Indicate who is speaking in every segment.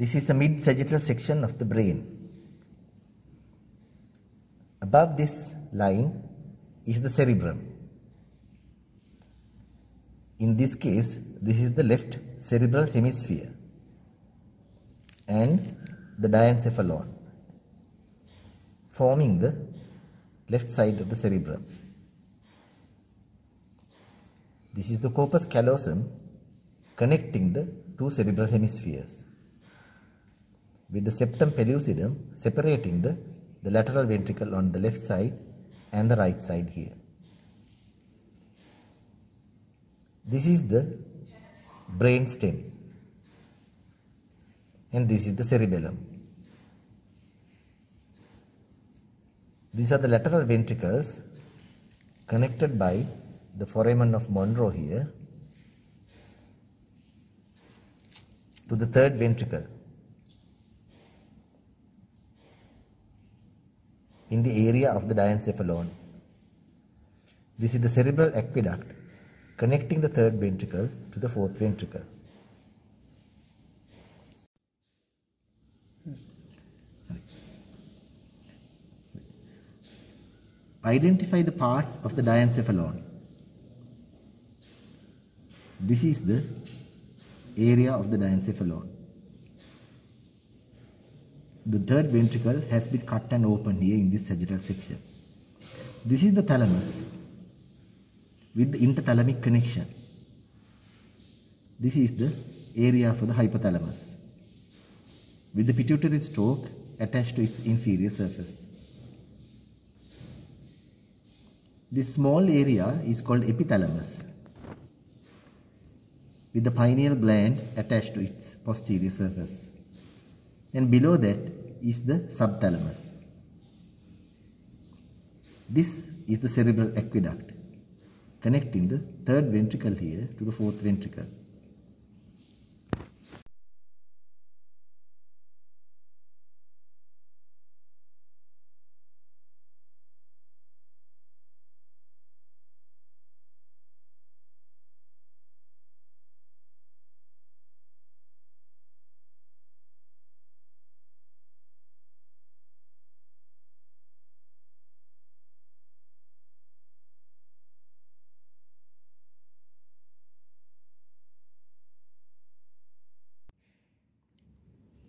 Speaker 1: This is the mid sagittal section of the brain. Above this line is the cerebrum. In this case, this is the left cerebral hemisphere and the diencephalon forming the left side of the cerebrum. This is the corpus callosum connecting the two cerebral hemispheres with the septum pellucidum separating the, the lateral ventricle on the left side and the right side here. This is the brain stem and this is the cerebellum. These are the lateral ventricles connected by the foramen of Monro here to the third ventricle in the area of the diencephalon. This is the cerebral aqueduct connecting the third ventricle to the fourth ventricle. Identify the parts of the diencephalon. This is the area of the diencephalon. The third ventricle has been cut and opened here in this sagittal section. This is the thalamus with the interthalamic connection. This is the area for the hypothalamus with the pituitary stalk attached to its inferior surface. This small area is called epithalamus with the pineal gland attached to its posterior surface. And below that is the subthalamus. This is the cerebral aqueduct connecting the third ventricle here to the fourth ventricle.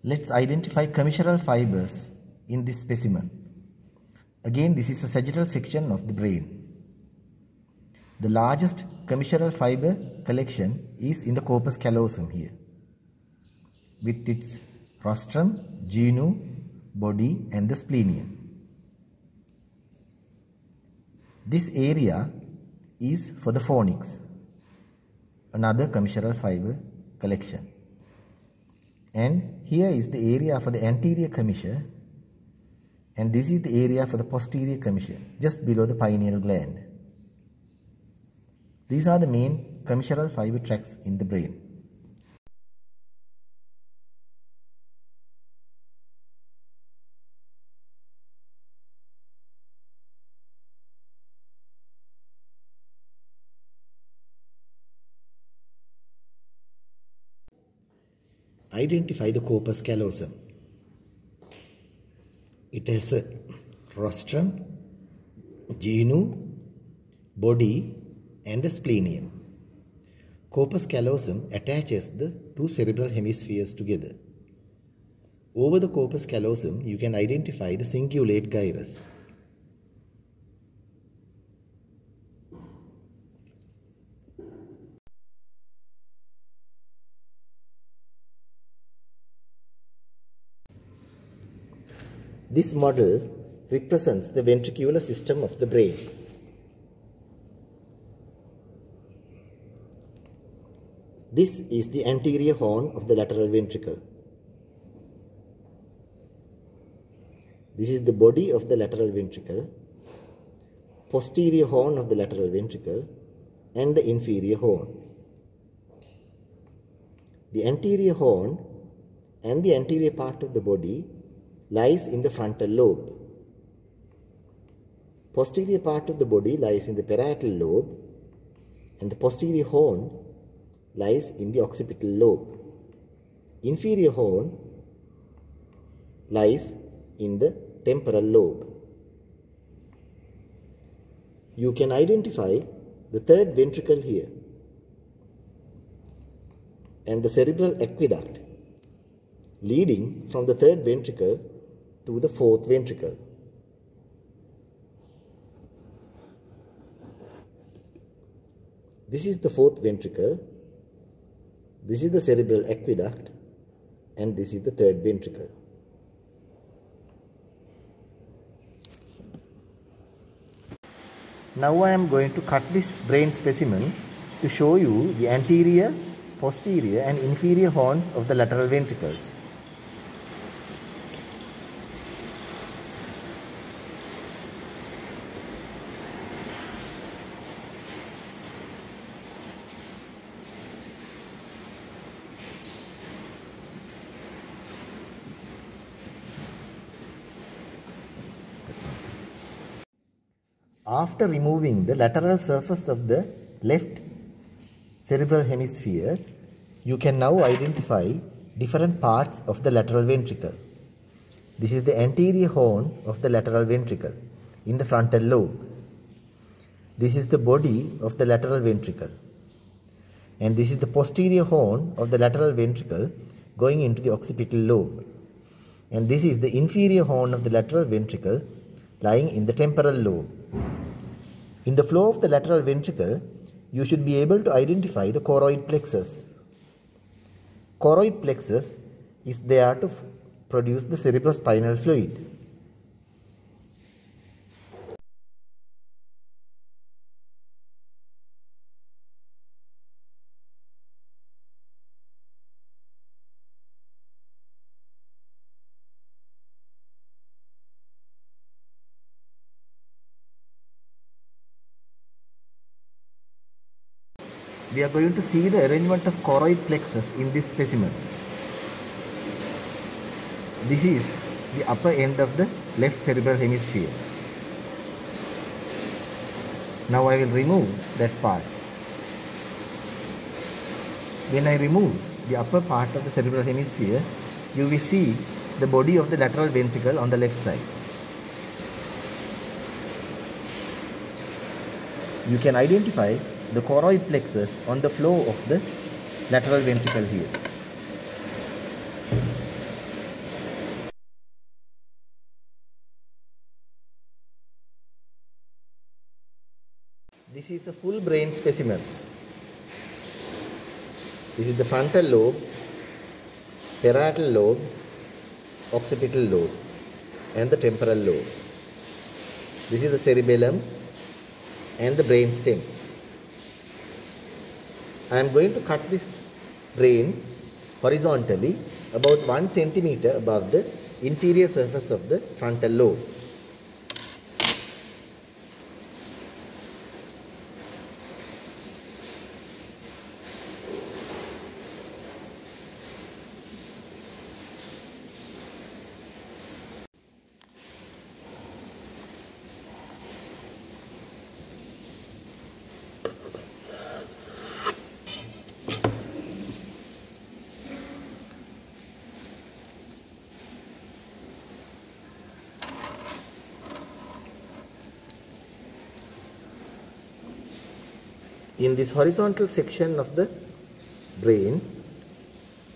Speaker 1: Let's identify commissural fibers in this specimen. Again, this is a sagittal section of the brain. The largest commissural fiber collection is in the corpus callosum here with its rostrum, genu, body and the splenium. This area is for the fornix, another commissural fiber collection. And here is the area for the anterior commissure and this is the area for the posterior commissure just below the pineal gland. These are the main commissural fiber tracts in the brain. Identify the corpus callosum. It has a rostrum, genu, body and a splenium. Corpus callosum attaches the two cerebral hemispheres together. Over the corpus callosum, you can identify the cingulate gyrus. This model represents the ventricular system of the brain. This is the anterior horn of the lateral ventricle. This is the body of the lateral ventricle, posterior horn of the lateral ventricle, and the inferior horn. The anterior horn and the anterior part of the body lies in the frontal lobe. Posterior part of the body lies in the parietal lobe and the posterior horn lies in the occipital lobe. Inferior horn lies in the temporal lobe. You can identify the third ventricle here and the cerebral aqueduct leading from the third ventricle to the fourth ventricle. This is the fourth ventricle, this is the cerebral aqueduct, and this is the third ventricle. Now I am going to cut this brain specimen to show you the anterior, posterior and inferior horns of the lateral ventricles. After removing the lateral surface of the left cerebral hemisphere, you can now identify different parts of the lateral ventricle. This is the anterior horn of the lateral ventricle in the frontal lobe. This is the body of the lateral ventricle. And this is the posterior horn of the lateral ventricle going into the occipital lobe. And this is the inferior horn of the lateral ventricle lying in the temporal lobe. In the flow of the lateral ventricle, you should be able to identify the choroid plexus. Choroid plexus is there to produce the cerebrospinal fluid. We are going to see the arrangement of choroid plexus in this specimen. This is the upper end of the left cerebral hemisphere. Now I will remove that part. When I remove the upper part of the cerebral hemisphere, you will see the body of the lateral ventricle on the left side. You can identify the choroid plexus on the flow of the lateral ventricle here. This is a full brain specimen. This is the frontal lobe, parietal lobe, occipital lobe and the temporal lobe. This is the cerebellum and the brain stem. I am going to cut this brain horizontally about 1 centimeter above the inferior surface of the frontal lobe. In this horizontal section of the brain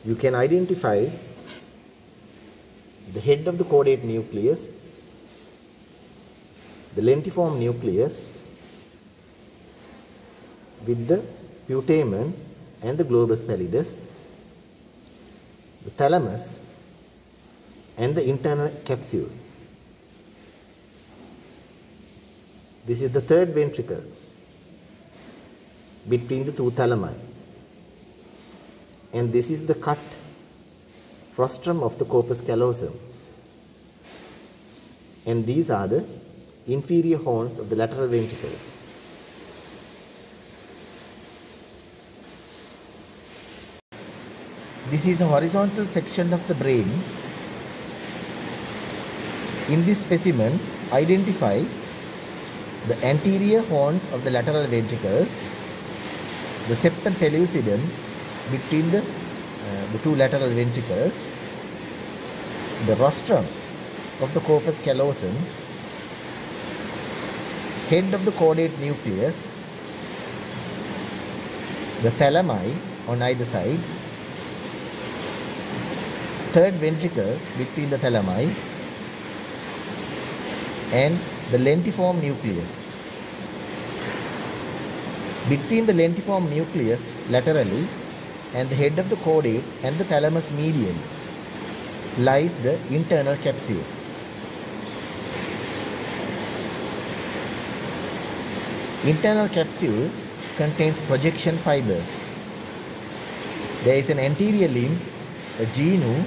Speaker 1: you can identify the head of the caudate nucleus the lentiform nucleus with the putamen and the globus pallidus the thalamus and the internal capsule. This is the third ventricle between the two thalami. And this is the cut rostrum of the corpus callosum. And these are the inferior horns of the lateral ventricles. This is a horizontal section of the brain. In this specimen, identify the anterior horns of the lateral ventricles the septum pellucidum between the, uh, the two lateral ventricles, the rostrum of the corpus callosum, head of the caudate nucleus, the thalami on either side, third ventricle between the thalami, and the lentiform nucleus. Between the lentiform nucleus laterally and the head of the caudate and the thalamus medially lies the internal capsule. Internal capsule contains projection fibers. There is an anterior limb, a genu,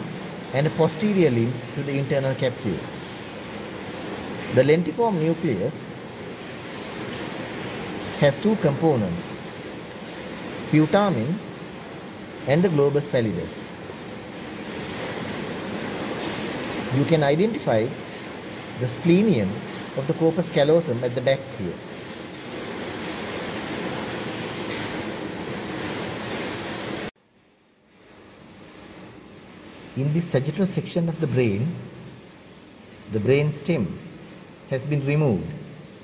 Speaker 1: and a posterior limb to the internal capsule. The lentiform nucleus has two components, putamen and the globus pallidus. You can identify the splenium of the corpus callosum at the back here. In this sagittal section of the brain, the brain stem has been removed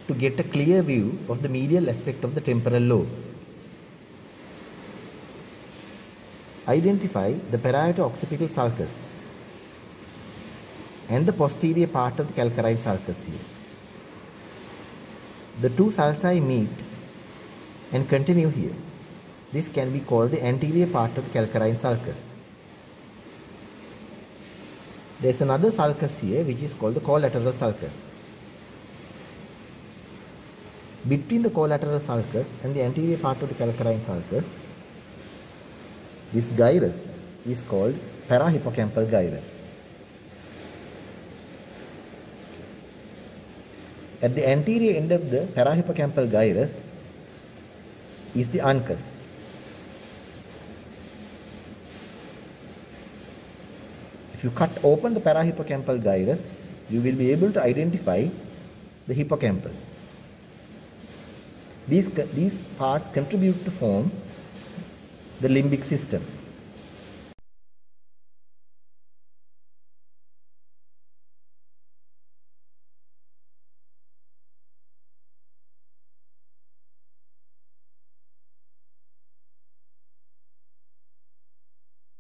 Speaker 1: to get a clear view of the medial aspect of the temporal lobe. Identify the parieto-occipital sulcus and the posterior part of the calcarine sulcus here. The two sulci meet and continue here. This can be called the anterior part of the calcarine sulcus. There is another sulcus here which is called the collateral sulcus. Between the collateral sulcus and the anterior part of the calcarine sulcus, this gyrus is called parahippocampal gyrus. At the anterior end of the parahippocampal gyrus is the uncus. If you cut open the parahippocampal gyrus, you will be able to identify the hippocampus. These, these parts contribute to form the limbic system.